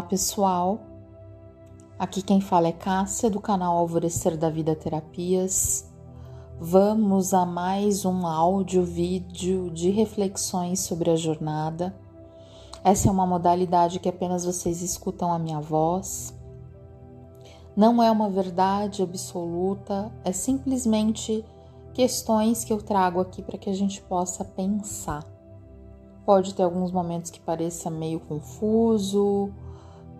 Olá, pessoal. Aqui quem fala é Cássia do canal Alvorecer da Vida Terapias. Vamos a mais um áudio vídeo de reflexões sobre a jornada. Essa é uma modalidade que apenas vocês escutam a minha voz. Não é uma verdade absoluta, é simplesmente questões que eu trago aqui para que a gente possa pensar. Pode ter alguns momentos que pareça meio confuso,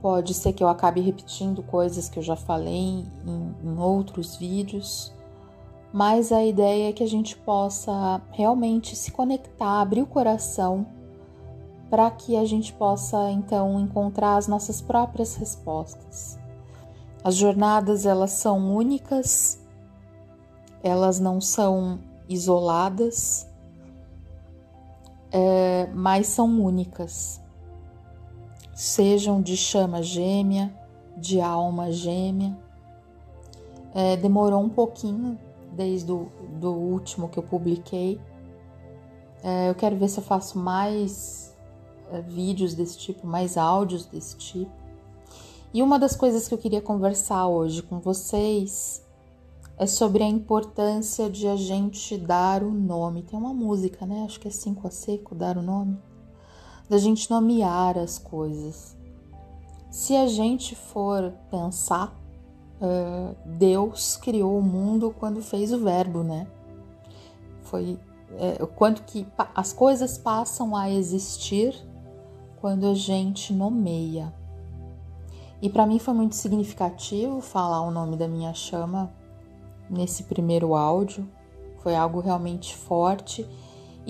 pode ser que eu acabe repetindo coisas que eu já falei em, em outros vídeos, mas a ideia é que a gente possa realmente se conectar, abrir o coração para que a gente possa então encontrar as nossas próprias respostas. As jornadas elas são únicas, elas não são isoladas, é, mas são únicas. Sejam de chama gêmea, de alma gêmea. É, demorou um pouquinho desde o do último que eu publiquei. É, eu quero ver se eu faço mais é, vídeos desse tipo, mais áudios desse tipo. E uma das coisas que eu queria conversar hoje com vocês é sobre a importância de a gente dar o nome. Tem uma música, né? Acho que é cinco a seco, dar o nome. Da gente nomear as coisas. Se a gente for pensar, uh, Deus criou o mundo quando fez o verbo, né? Foi é, quanto que as coisas passam a existir quando a gente nomeia. E para mim foi muito significativo falar o nome da minha chama nesse primeiro áudio. Foi algo realmente forte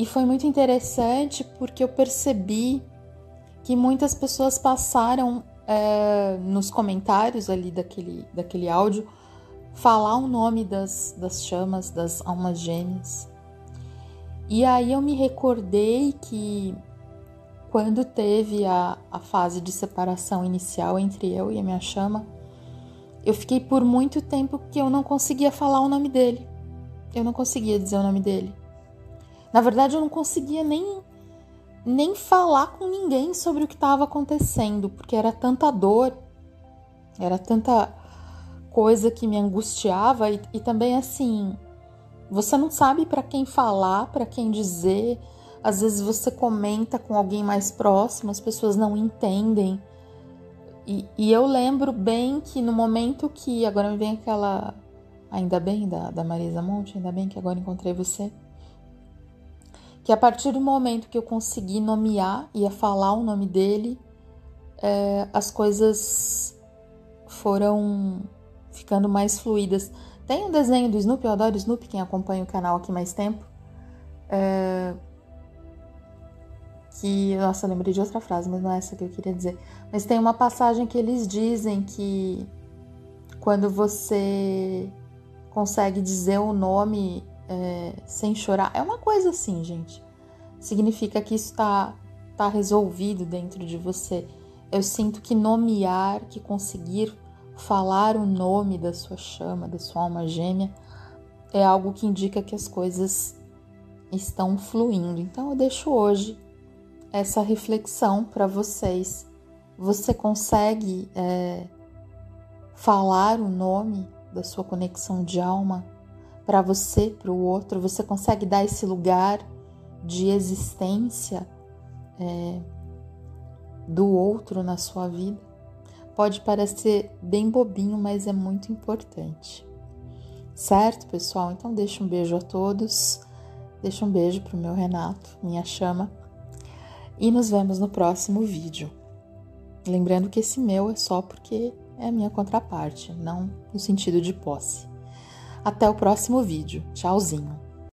e foi muito interessante porque eu percebi que muitas pessoas passaram é, nos comentários ali daquele, daquele áudio falar o nome das, das chamas, das almas gêmeas. E aí eu me recordei que quando teve a, a fase de separação inicial entre eu e a minha chama, eu fiquei por muito tempo que eu não conseguia falar o nome dele. Eu não conseguia dizer o nome dele. Na verdade, eu não conseguia nem nem falar com ninguém sobre o que estava acontecendo, porque era tanta dor, era tanta coisa que me angustiava e, e também assim, você não sabe para quem falar, para quem dizer. Às vezes você comenta com alguém mais próximo, as pessoas não entendem. E, e, eu lembro bem que no momento que. Agora me vem aquela. Ainda bem, da, da Marisa Monte, ainda bem que agora encontrei você. Que a partir do momento que eu consegui nomear, ia falar o nome dele, é, as coisas foram ficando mais fluídas. Tem um desenho do Snoopy, eu adoro Snoopy, quem acompanha o canal aqui mais tempo. É, que, nossa, eu lembrei de outra frase, mas não é essa que eu queria dizer. Mas tem uma passagem que eles dizem que quando você consegue dizer o nome é, sem chorar, é uma coisa assim, gente. Significa que isso está tá resolvido dentro de você. Eu sinto que nomear, que conseguir falar o nome da sua chama, da sua alma gêmea, é algo que indica que as coisas estão fluindo. Então eu deixo hoje essa reflexão para vocês. Você consegue é, falar o nome da sua conexão de alma para você, para o outro? Você consegue dar esse lugar de existência é, do outro na sua vida? Pode parecer bem bobinho, mas é muito importante. Certo, pessoal? Então deixa um beijo a todos. Deixa um beijo pro meu Renato, minha chama e nos vemos no próximo vídeo. Lembrando que esse meu é só porque é a minha contraparte, não no sentido de posse. Até o próximo vídeo. Tchauzinho!